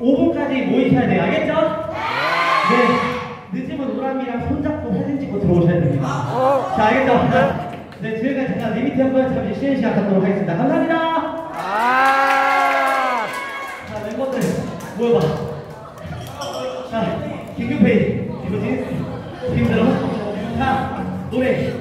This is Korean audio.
5분까지 모이셔야 돼요. 알겠죠? 네. 네. 늦으면 노람이랑 손잡고 사진 찍고 들어오셔야 됩니다. 자, 알겠죠? 네, 지금까지 제가 Limit 한번 잠시 시연 시간 갖도록 하겠습니다. 감사합니다. 아! 자, 멤버들 모여봐. 자, 긴급회의. 이거지? 힘들어? 자, 노래.